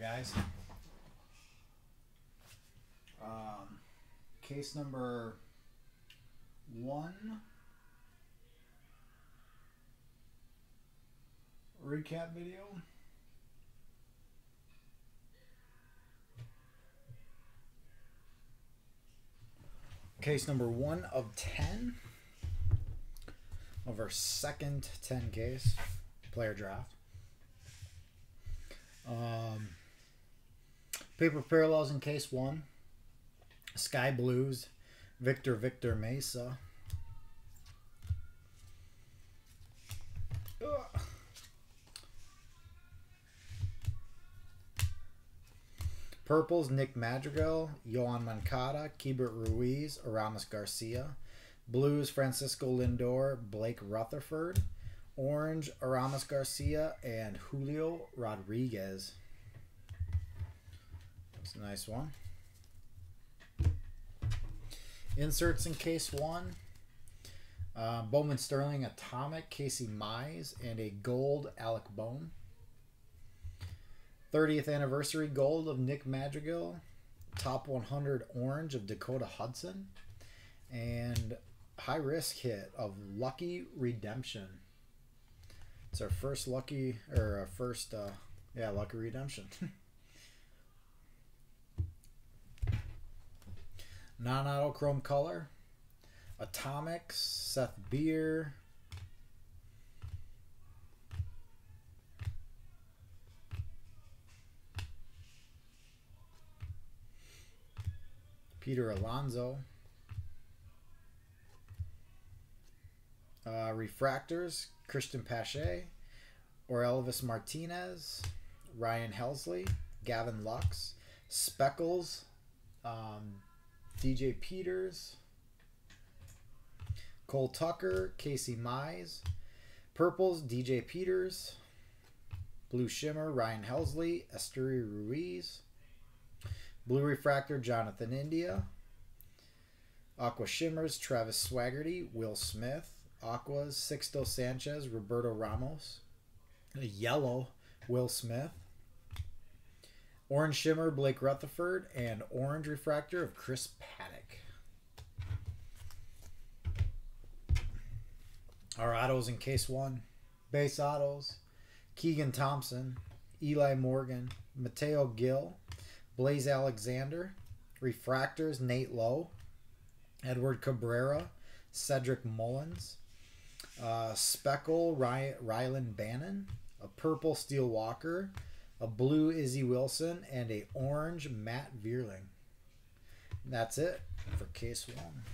guys. Um, case number one. Recap video. Case number one of 10 of our second 10 case player draft. Paper parallels in case one. Sky Blues, Victor Victor Mesa. Ugh. Purples, Nick Madrigal, Yoan Moncada, Keibert Ruiz, Aramis Garcia. Blues, Francisco Lindor, Blake Rutherford. Orange, Aramis Garcia, and Julio Rodriguez. That's a nice one. Inserts in case one. Uh, Bowman Sterling Atomic, Casey Mize, and a gold Alec Bohm. 30th anniversary gold of Nick Madrigal. Top 100 orange of Dakota Hudson. And high risk hit of Lucky Redemption. It's our first lucky, or our first, uh, yeah, lucky redemption. Non auto color. Atomics, Seth Beer. Peter Alonso. Uh, refractors, Cristian Pache, or Elvis Martinez, Ryan Helsley, Gavin Lux, Speckles, um, DJ Peters, Cole Tucker, Casey Mize, Purples, DJ Peters, Blue Shimmer, Ryan Helsley, Esteury Ruiz, Blue Refractor, Jonathan India, Aqua Shimmers, Travis Swaggerty, Will Smith, Aquas, Sixto Sanchez, Roberto Ramos, yellow, Will Smith, Orange Shimmer, Blake Rutherford, and Orange Refractor of Chris Paddack. Our autos in case one. Base autos. Keegan Thompson, Eli Morgan, Mateo Gil, Blaze Alexander, Refractors, Nate Lowe, Edward Cabrera, Cedric Mullins, uh, Speckle, Ry- Rylan Bannon, a purple Steele Walker, a blue Izzy Wilson, and a orange Matt Vierling. And that's it for case one.